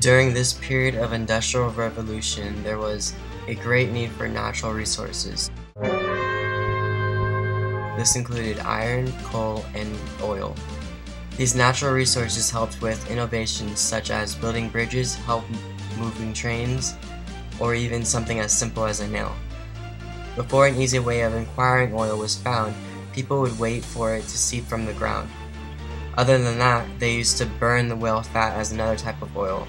During this period of industrial revolution, there was a great need for natural resources. This included iron, coal, and oil. These natural resources helped with innovations such as building bridges, help moving trains, or even something as simple as a nail. Before an easy way of acquiring oil was found, people would wait for it to seep from the ground. Other than that, they used to burn the whale fat as another type of oil.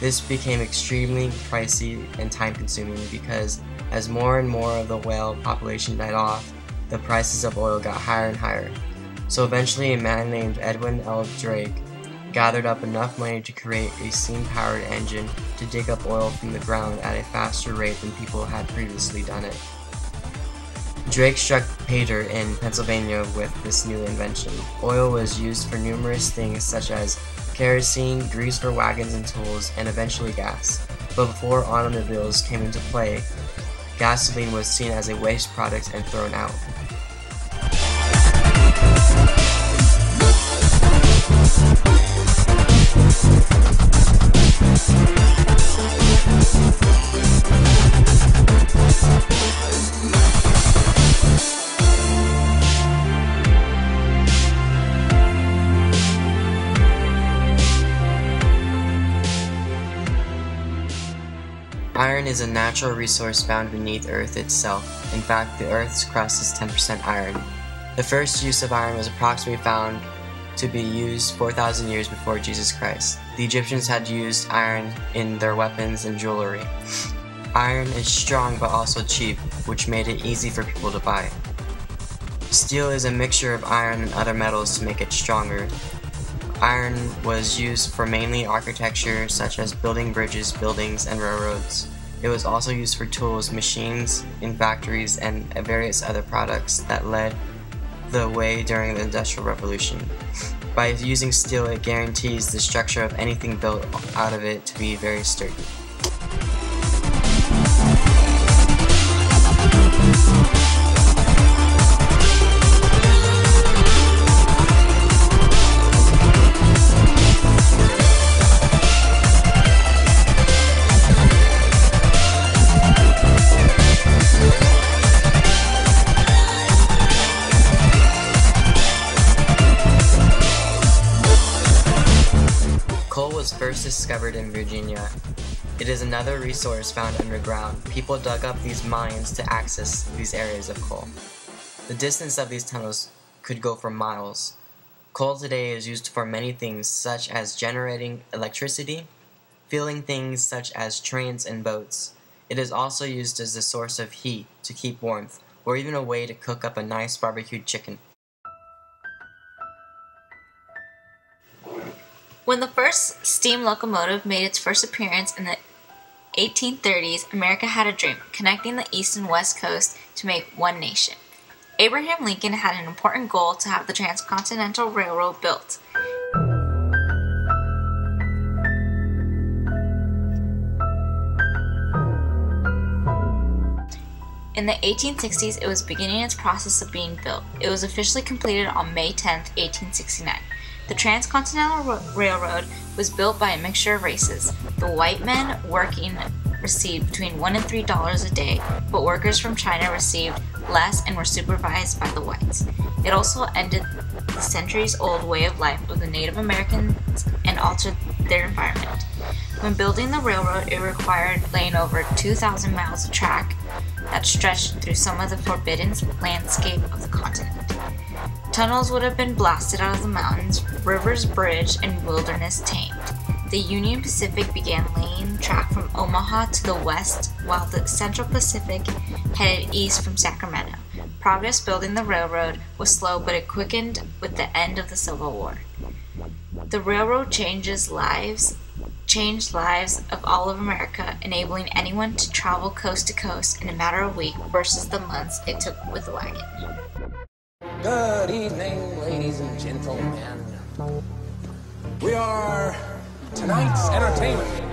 This became extremely pricey and time consuming because as more and more of the whale population died off, the prices of oil got higher and higher. So eventually, a man named Edwin L. Drake gathered up enough money to create a steam powered engine to dig up oil from the ground at a faster rate than people had previously done it. Drake struck dirt in Pennsylvania with this new invention. Oil was used for numerous things such as kerosene, grease for wagons and tools, and eventually gas. But before automobiles came into play, gasoline was seen as a waste product and thrown out. Iron is a natural resource found beneath Earth itself. In fact, the Earth's crust is 10% iron. The first use of iron was approximately found to be used 4,000 years before Jesus Christ. The Egyptians had used iron in their weapons and jewelry. Iron is strong but also cheap, which made it easy for people to buy. Steel is a mixture of iron and other metals to make it stronger. Iron was used for mainly architecture, such as building bridges, buildings, and railroads. It was also used for tools, machines in factories, and various other products that led the way during the Industrial Revolution. By using steel, it guarantees the structure of anything built out of it to be very sturdy. Coal was first discovered in Virginia. It is another resource found underground. People dug up these mines to access these areas of coal. The distance of these tunnels could go for miles. Coal today is used for many things, such as generating electricity, fueling things such as trains and boats. It is also used as a source of heat to keep warmth, or even a way to cook up a nice barbecued chicken. When the first steam locomotive made its first appearance in the 1830s, America had a dream, connecting the East and West Coast to make one nation. Abraham Lincoln had an important goal to have the Transcontinental Railroad built. In the 1860s, it was beginning its process of being built. It was officially completed on May 10, 1869. The Transcontinental Railroad was built by a mixture of races. The white men working received between one and three dollars a day, but workers from China received less and were supervised by the whites. It also ended the centuries old way of life of the Native Americans and altered their environment. When building the railroad, it required laying over 2,000 miles of track that stretched through some of the forbidden landscape of the continent. Tunnels would have been blasted out of the mountains, rivers bridged, and wilderness tamed. The Union Pacific began laying track from Omaha to the west, while the Central Pacific headed east from Sacramento. Progress building the railroad was slow, but it quickened with the end of the Civil War. The railroad changes lives changed lives of all of America, enabling anyone to travel coast to coast in a matter of weeks versus the months it took with a wagon. Good evening, ladies and gentlemen. We are tonight's entertainment.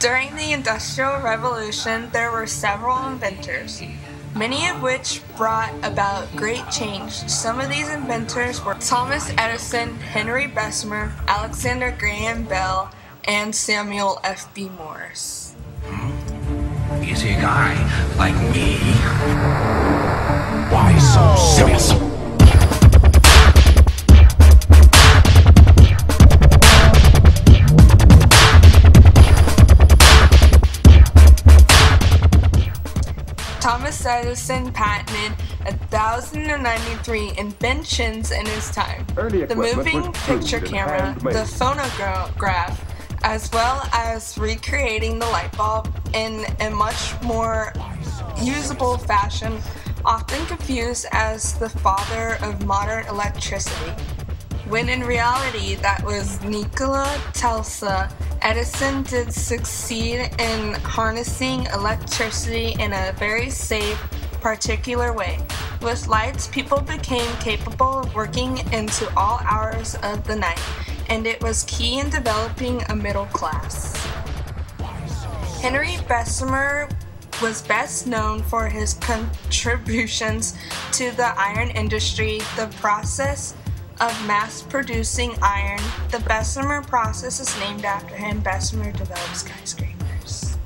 During the Industrial Revolution, there were several inventors, many of which brought about great change. Some of these inventors were Thomas Edison, Henry Bessemer, Alexander Graham Bell, and Samuel F.B. Morse. Easy guy like me. Why so serious? Edison patented 1,093 inventions in his time. Early The moving picture camera, the phonograph, as well as recreating the light bulb in a much more usable fashion, often confused as the father of modern electricity. When in reality, that was Nikola Tesla. Edison did succeed in harnessing electricity in a very safe, particular way. With lights, people became capable of working into all hours of the night, and it was key in developing a middle class. Henry Bessemer was best known for his contributions to the iron industry, the process of mass producing iron. The Bessemer process is named after him. Bessemer developed skyscrapers.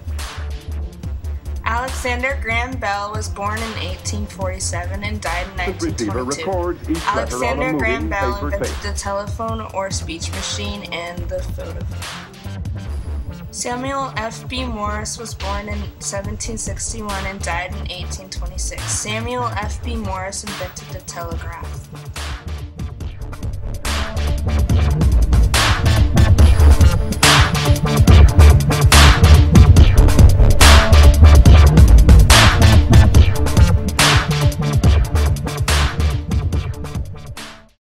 Alexander Graham Bell was born in 1847 and died in The 1922. each letter on a Alexander Graham Bell invented the telephone or speech machine and the photophone. Samuel F. B. Morse was born in 1761 and died in 1826. Samuel F. B. Morse invented the telegraph. Thank you.